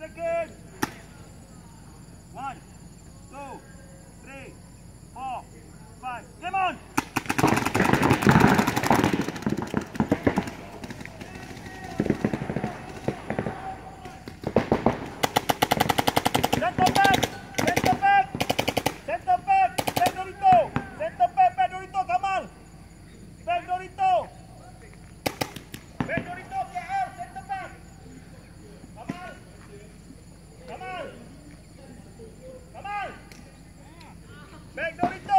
again. Bang, don't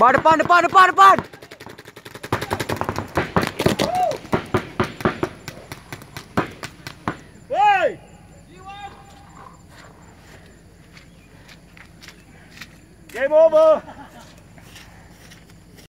பாடு பாடு பாடு பாடு பாடு Game over!